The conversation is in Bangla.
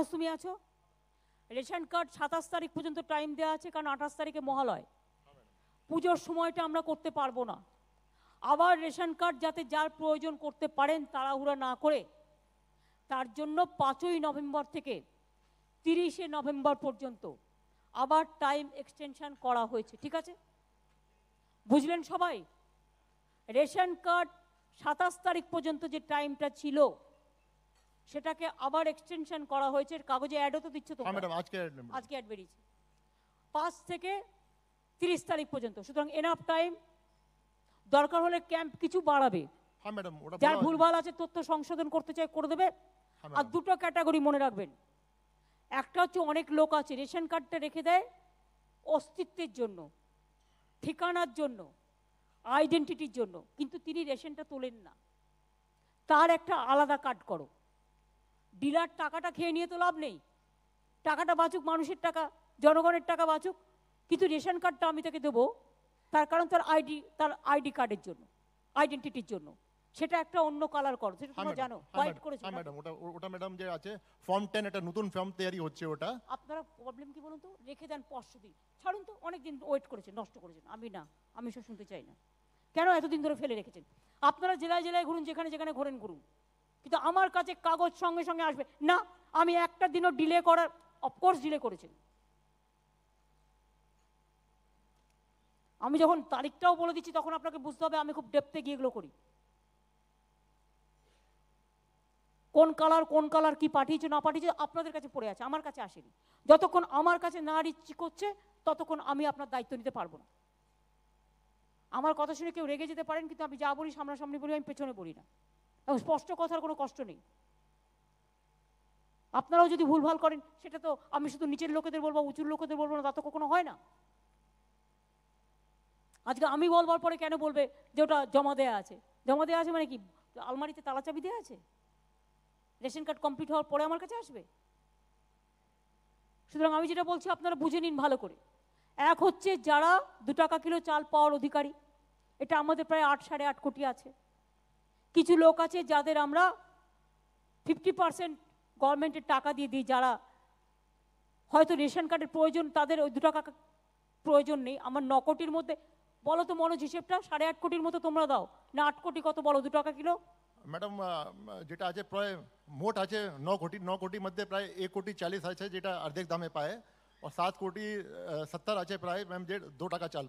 মানুষ তুমি আছো? রেশন কার্ড সাতাশ তারিখ পর্যন্ত টাইম দেওয়া আছে, কারণ আঠাশ তারিখে মহালয়। পুজোর সময়টা আমরা করতে পারব না। আবার রেশন কার্ড যাতে যার প্রয়োজন করতে পারেন তাড়াহুড়া না করে, তার জন্য পাঁচই নভেম্বর থেকে তিরিশে নভেম্বর পর্যন্ত আবার টাইম এক্সটেনশন করা হয়েছে, ঠিক আছে? বুঝলেন সবাই? রেশন কার্ড সাতাশ তারিখ পর্যন্ত যে টাইমটা ছিল সেটাকে আবার এক্সটেনশন করা হয়েছে কাগজে অ্যাডও তো দিচ্ছ তো ম্যাডাম আজকে আজকে অ্যাড বেরিয়েছে। পাঁচ থেকে তিরিশ তারিখ পর্যন্ত। সুতরাং এনাফ টাইম দরকার হলে ক্যাম্প কিছু বাড়াবে। হ্যাঁ ম্যাডাম ওটা যার ভুলভাল আছে তথ্য সংশোধন করতে চাই করে দেবে। হ্যাঁ, আর দুটো ক্যাটাগরি মনে রাখবেন। একটা হচ্ছে অনেক লোক আছে রেশন কার্ডটা রেখে দেয় অস্তিত্বের জন্য ঠিকানার জন্য আইডেন্টিটির জন্য। কিন্তু তিনি রেশনটা তোলেন না। তার একটা আলাদা কার্ড করো। ডিলার টাকাটা খেয়ে নিয়ে তো লাভ নেই। টাকাটা বাঁচুক মানুষের টাকা জনগণের টাকা বাঁচুক কিন্তু রেশন কার্ডটা আমি তাকে দেবো তার কারণ তার আইডি তার আইডি কার্ডের জন্য আইডেন্টিটির জন্য। সেটা একটা অন্য কালার করো সেটা হ্যাঁ, তোমরা জানো হ্যাঁ, হোয়াইট। করেছ হ্যাঁ ম্যাডাম ওটা ওটা ম্যাডাম যে আছে ফর্ম টেন একটা নতুন ফর্ম তৈরি হচ্ছে ওটা। আপনারা প্রবলেম কি বলুন তো? রেখে দেন পরশু দিন। ছাড়ুন তো অনেক দিন ওয়েট করেছেন নষ্ট করেছেন। আমি না আমি সব শুনতে চাই না। কেন এতদিন ধরে ফেলে রেখেছেন? আপনারা জেলায় জেলায় ঘুরুন যেখানে যেখানে ঘোরেন ঘুরুন। কিন্তু আমার কাছে কাগজ সঙ্গে সঙ্গে আসবে। না, আমি একটা দিনও ডিলে করার অফকোর্স ডিলে করেছেন আমি যখন তারিখটাও বলে দিচ্ছি, তখন আপনাকে বুঝতে হবে, আমি খুব ডেপতে গিয়ে এগুলো করি। কোন কালার কোন কালার কি পাঠিয়েছে, না পাঠিয়েছে, আপনাদের কাছে পড়ে আছে, আমার কাছে আসেনি। যতক্ষণ আমার কাছে না রিচি করছে, ততক্ষণ আমি আপনার দায়িত্ব নিতে পারব না। আমার কথা শুনে কেউ রেগে যেতে পারেন, কিন্তু আমি যা বলি সামনাসামনি বলি, আমি পেছনে বলি না। এবং স্পষ্ট কথার কোনো কষ্ট নেই। আপনারাও যদি ভুলভাল করেন, সেটা তো আমি শুধু নিচের লোকেদের বলব, উঁচুর লোকেদের বলব না, তা তো কখনো হয় না। আজকে আমি বলবার পরে কেন বলবে যে ওটা জমা দেওয়া আছে? জমা দেওয়া আছে মানে কি? আলমারিতে তালা চাবি দেওয়া আছে? রেশন কার্ড কমপ্লিট হওয়ার পরে আমার কাছে আসবে? সুতরাং আমি যেটা বলছি, আপনারা বুঝে নিন ভালো করে। এক হচ্ছে যারা দু টাকা কিলো চাল পাওয়ার অধিকারী, এটা আমাদের প্রায় আট, সাড়ে আট কোটি আছে। কিছু লোক আছে যাদের আমরা ফিফটি পার্সেন্ট গভর্নমেন্টের টাকা দিয়ে দিই, যারা হয়তো রেশন কার্ডের প্রয়োজন, তাদের ওই দু টাকা প্রয়োজন নেই। আমার ন কোটির মধ্যে, বলো তো মনোজ, হিসেবটা সাড়ে আট কোটির মতো তোমরা দাও। না আট কোটি কত, বলো দু টাকা কিলো? ম্যাডাম যেটা আছে প্রায় মোট আছে ন কোটি ন কোটি মধ্যে প্রায় এক কোটি চালিশ আছে, যেটা অর্ধেক দামে পায়। আর সাত কোটি সত্তর আছে প্রায় ম্যাম যে দু টাকা চাল।